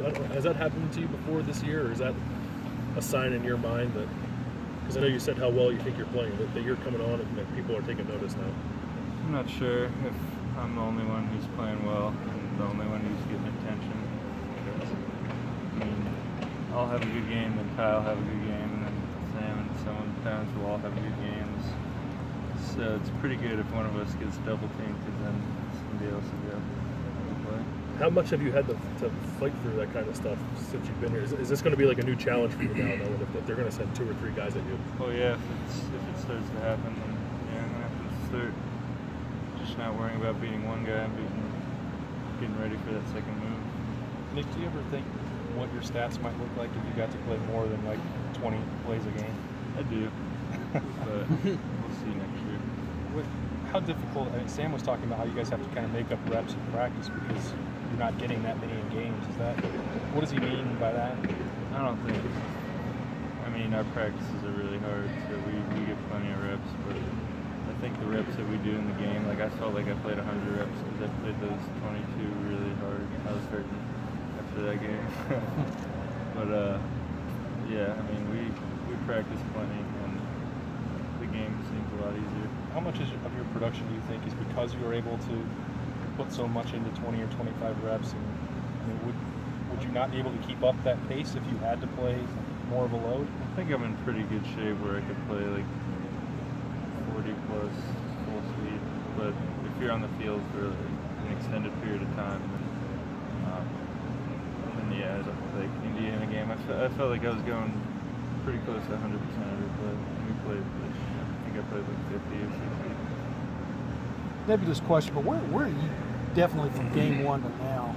Has that happened to you before this year, or is that a sign in your mind that? Because I know you said how well you think you're playing, that, that you're coming on and that people are taking notice now. I'm not sure if I'm the only one who's playing well and the only one who's getting attention. I mean, I'll have a good game, then Kyle have a good game, and then Sam and some of the parents will all have good games. So it's pretty good if one of us gets double teamed, because then somebody else will play. How much have you had to, to fight through that kind of stuff since you've been here? Is, is this going to be like a new challenge for you now, knowing if, if they're going to send two or three guys at you? Oh yeah, if, it's, if it starts to happen, then yeah, I'm gonna have to start just not worrying about beating one guy and beating, getting ready for that second move. Nick, do you ever think what your stats might look like if you got to play more than like 20 plays a game? I do, but we'll see next year. What, how difficult? I mean, Sam was talking about how you guys have to kind of make up reps in practice because you're not getting that many in games. Is that what does he mean by that? I don't think. I mean, our practices are really hard, so we, we get plenty of reps. But I think the reps that we do in the game, like I felt like I played 100 reps because I played those 22 really hard. I was hurting after that game. but uh, yeah, I mean, we we practice plenty, game seems a lot easier. How much is, of your production do you think is because you were able to put so much into 20 or 25 reps? And would would you not be able to keep up that pace if you had to play more of a load? I think I'm in pretty good shape where I could play like 40 plus full speed. But if you're on the field for an extended period of time, then, um, then yeah, like Indiana game, I felt, I felt like I was going pretty close to 100% every play. We played, like, think I played like 50 or 60. Nebulous question, but where, where are you definitely from game one to now?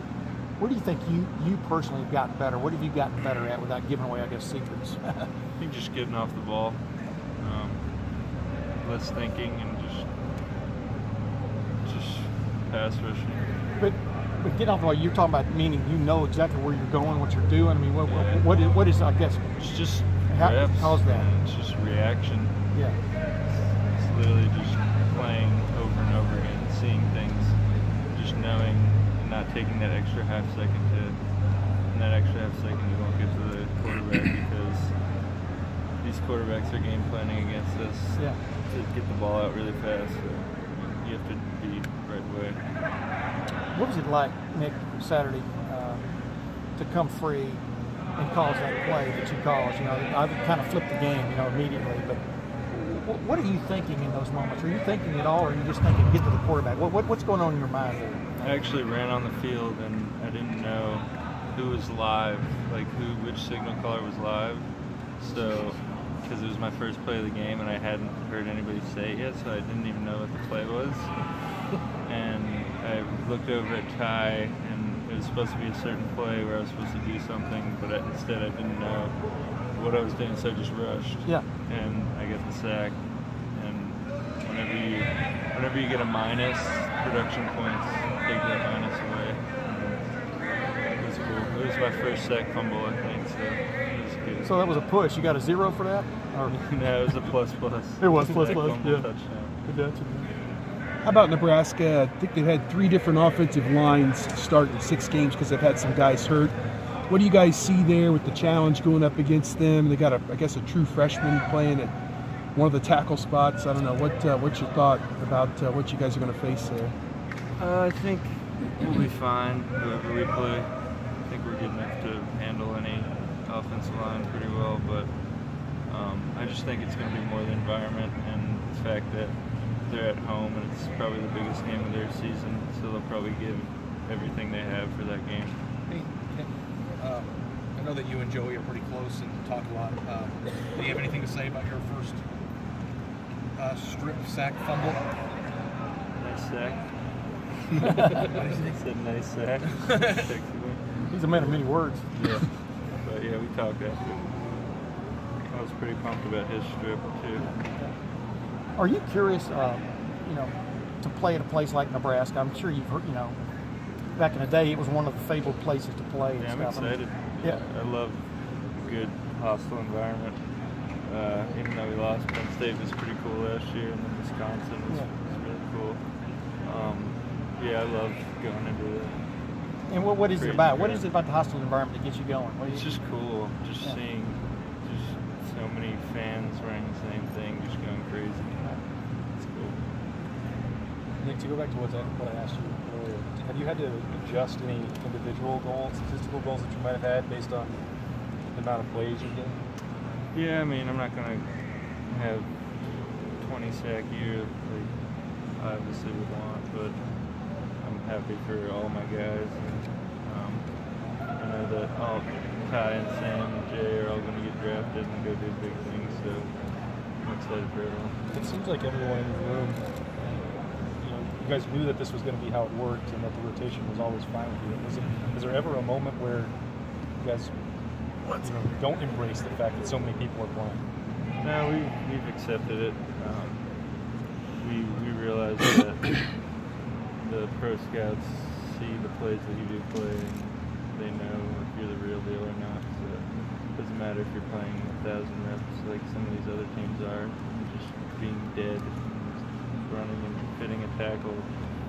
Where do you think you, you personally have gotten better? What have you gotten better at without giving away, I guess, secrets? I think just getting off the ball, um, less thinking, and just just pass rushing. but but getting off the ball, you're talking about meaning you know exactly where you're going, what you're doing. I mean, what, what, what, is, what is, I guess, It's just How- reps. how's that? It's just reaction. Literally just playing over and over again, seeing things, just knowing and not taking that extra half second to, and that extra half second you won't get to the quarterback because these quarterbacks are game planning against us Yeah. to get the ball out really fast. So you have to be right away. What was it like, Nick, Saturday, uh, to come free and cause that play that you caused? You know, I kind of flipped the game, you know, immediately. But what are you thinking in those moments? Are you thinking at all, or are you just thinking get to the quarterback? What, what what's going on in your mind there? I actually ran on the field and I didn't know who was live, like who, which signal caller was live. So, because it was my first play of the game and I hadn't heard anybody say it yet, so I didn't even know what the play was. And I looked over at Ty and it was supposed to be a certain play where I was supposed to do something, but I, instead I didn't know what I was doing, so I just rushed. Yeah. And I get the sack. And whenever you, whenever you get a minus, production points take that minus away. It was cool. It was my first sack fumble, I think, so it was good. So that was a push. You got a zero for that? Or no, it was a plus plus. It was plus plus, fumble yeah. touchdown. How about Nebraska? I think they've had three different offensive lines start in six games because they've had some guys hurt. What do you guys see there with the challenge going up against them? They got a, I guess, a true freshman playing at one of the tackle spots. I don't know. What uh, what's your thought about uh, what you guys are going to face there? Uh, I think we'll be fine, whoever we play. I think we're good enough to handle any offensive line pretty well, but um, I just think it's going to be more the environment and the fact that they're at home and it's probably the biggest game of their season, so they'll probably give everything they have for that game. Hey, uh, I know that you and Joey are pretty close and talk a lot. Uh, do you have anything to say about your first uh, strip sack fumble? Nice sack. Said nice sack. He's a man of many words. Yeah. But yeah, we talked after. I was pretty pumped about his strip too. Are you curious, uh, you know, to play at a place like Nebraska? I'm sure you've heard, you know, back in the day, it was one of the fabled places to play. And Yeah, I'm stuff. I mean, excited. Yeah. I love a good hostile environment. Uh, even though we lost, Penn State was pretty cool last year, and then Wisconsin was, Yeah. was really cool. Um, yeah, I love going into the And what, what is it about? What crowd. is it about the hostile environment that gets you going? What It's you- just cool, just Yeah. seeing just so many fans wearing the same thing, just going crazy. It's cool. Nick, to go back to what I, what I asked you earlier, have you had to adjust any individual goals, statistical goals that you might have had based on the amount of plays you get? Yeah, I mean, I'm not gonna have 20 sack year like I obviously would want, but I'm happy for all my guys. And, um, I know that all Ty and Sam and Jay are all gonna get drafted and go do big things, so I'm excited for everyone. It seems like everyone in the room, you know, you guys knew that this was going to be how it worked and that the rotation was always fine with you. Was, it, is there ever a moment where you guys you know, don't embrace the fact that so many people are playing? No, we we've accepted it. Um, we we realize that the pro scouts see the plays that you do play, and they know if you're the real deal or not. So it doesn't matter if you're playing a thousand reps like some of these other teams are, just being dead, and running and fitting a tackle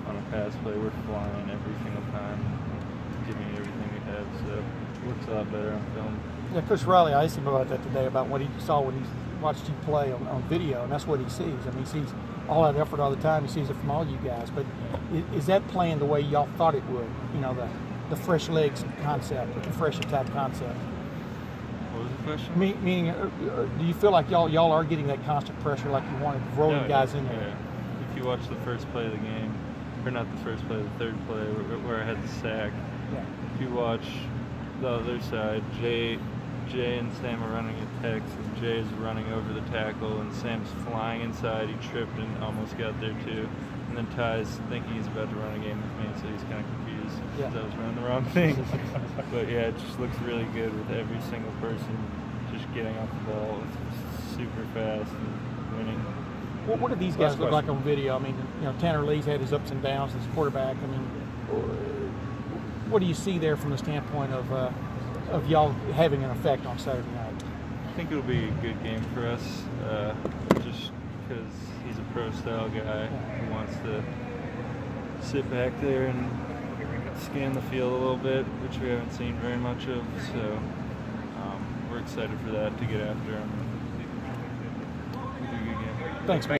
on a pass play. We're flying every single time, giving it everything we have. So it looks a lot better on film. Yeah, Coach Riley, I asked him about that today, about what he saw when he watched you play on, on video, and that's what he sees. I mean, he sees all that effort all the time. He sees it from all you guys. But is, is that playing the way y'all thought it would? You know, the, the fresh legs concept, the fresh attack concept. What was the question? Me, meaning, uh, uh, do you feel like y'all y'all are getting that constant pressure, like you wanted, rolling Yeah, guys yeah, in there? yeah. If you watch the first play of the game, or not the first play, the third play where, where I had the sack. Yeah. If you watch the other side, Jay, Jay and Sam are running a text, and Jay is running over the tackle, and Sam's flying inside. He tripped and almost got there too. And then Ty's thinking he's about to run a game with me, so he's kind of confused Yeah. because I was running the wrong thing. but yeah, it just looks really good with every single person just getting off the ball. It's super fast and winning. What, what do these Last guys look like on video? I mean, you know, Tanner Lee's had his ups and downs as quarterback. I mean, what do you see there from the standpoint of uh, of y'all having an effect on Saturday night? I think it'll be a good game for us, uh, just because he's a pro style guy who wants to sit back there and scan the field a little bit, which we haven't seen very much of. So um, we're excited for that to get after him. It'll be a good game. Thanks, man.